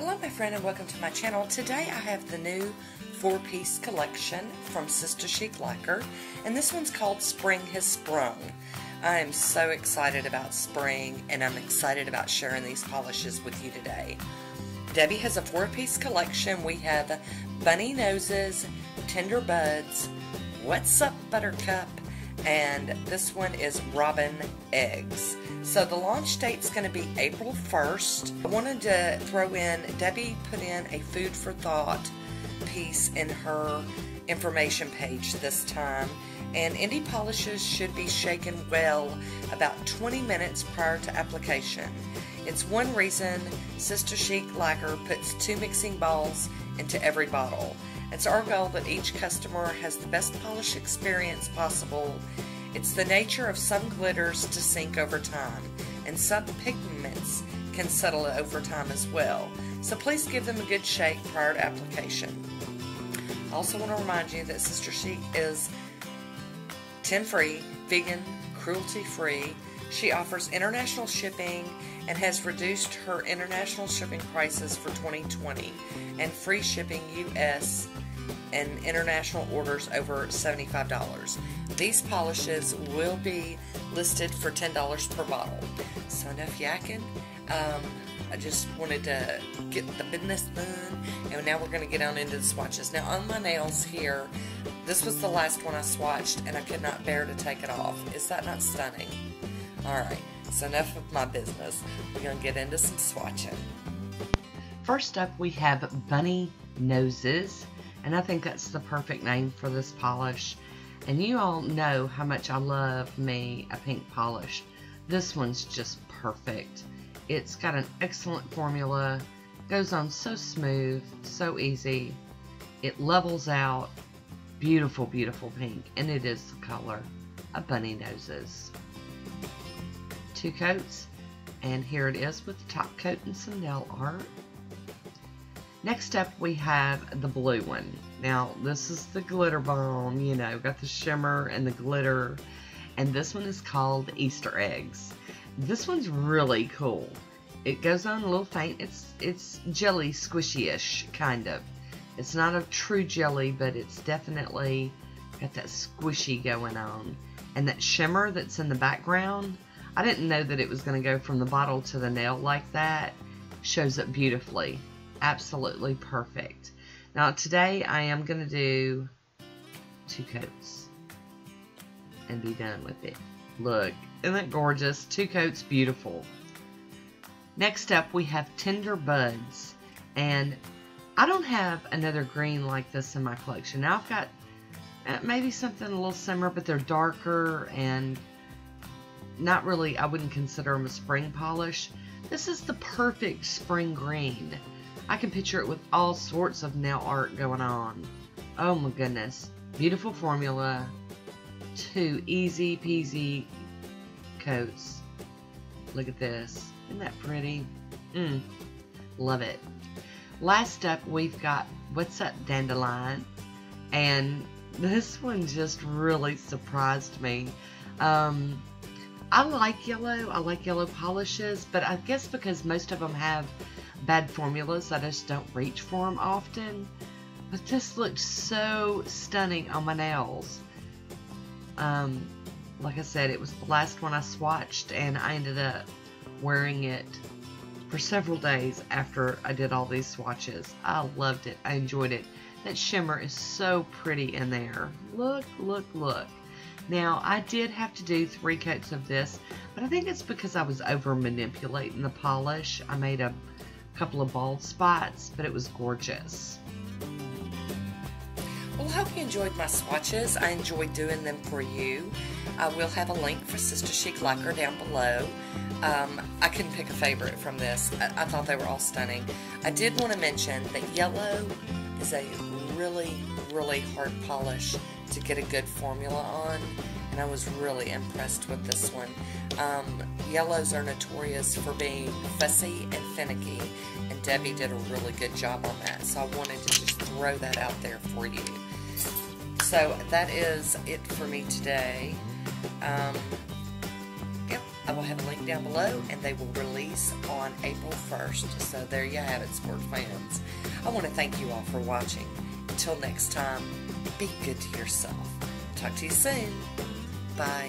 Hello my friend and welcome to my channel. Today I have the new four-piece collection from Sista Chic Lacquer and this one's called Spring Has Sprung. I am so excited about spring and I'm excited about sharing these polishes with you today. Debbie has a four-piece collection. We have Bunny Noses, Tender Buds, What's Up Buttercup, and this one is Robin Eggs. So the launch date's going to be April 1st. I wanted to throw in, Debbie put in a food for thought piece in her information page this time. And indie polishes should be shaken well about 20 minutes prior to application. It's one reason Sista Chic Lacquer puts two mixing balls into every bottle. It's our goal that each customer has the best polish experience possible. It's the nature of some glitters to sink over time, and some pigments can settle over time as well. So please give them a good shake prior to application. I also want to remind you that Sista Chic is 10 free, vegan, cruelty free. She offers international shipping and has reduced her international shipping prices for 2020 and free shipping US and international orders over $75. These polishes will be listed for $10 per bottle. So enough yakking. Um, I just wanted to get the business done, and now we're going to get on into the swatches. Now on my nails here, this was the last one I swatched, and I could not bear to take it off. Is that not stunning? Alright, so enough of my business. We're going to get into some swatching. First up, we have Bunny Noses, and I think that's the perfect name for this polish. And you all know how much I love me a pink polish. This one's just perfect. It's got an excellent formula, goes on so smooth, so easy. It levels out, beautiful, beautiful pink, and it is the color of Bunny Noses. Two coats, and here it is with the top coat and some nail art. Next up we have the blue one. Now this is the glitter bomb, you know, got the shimmer and the glitter. And this one is called Easter eggs. This one's really cool. It goes on a little faint. It's it's jelly squishy-ish, kind of. It's not a true jelly, but it's definitely got that squishy going on. And that shimmer that's in the background, I didn't know that it was going to go from the bottle to the nail like that. Shows up beautifully absolutely perfect. Now today I am going to do two coats and be done with it. Look, isn't that gorgeous? Two coats, beautiful. Next up we have Tender Buds and I don't have another green like this in my collection. Now I've got uh, maybe something a little similar but they're darker and not really, I wouldn't consider them a spring polish. This is the perfect spring green. I can picture it with all sorts of nail art going on. Oh my goodness. Beautiful formula. Two easy peasy coats. Look at this. Isn't that pretty? Mmm. Love it. Last up, we've got What's Up Dandelion. And this one just really surprised me. Um, I like yellow. I like yellow polishes, but I guess because most of them have bad formulas. I just don't reach for them often. But this looked so stunning on my nails. Um, like I said, it was the last one I swatched and I ended up wearing it for several days after I did all these swatches. I loved it. I enjoyed it. That shimmer is so pretty in there. Look, look, look. Now, I did have to do three coats of this, but I think it's because I was over manipulating the polish. I made a couple of bald spots, but it was gorgeous. Well, I hope you enjoyed my swatches. I enjoyed doing them for you. I will have a link for Sista Chic Lacquer down below. Um, I couldn't pick a favorite from this. I, I thought they were all stunning. I did want to mention that yellow is a really, really hard polish to get a good formula on and I was really impressed with this one. Um, yellows are notorious for being fussy and finicky and Debbie did a really good job on that so I wanted to just throw that out there for you. So that is it for me today. Um, yep, I will have a link down below and they will release on April 1st. So there you have it, sport fans. I want to thank you all for watching. Until next time, be good to yourself. Talk to you soon. Bye.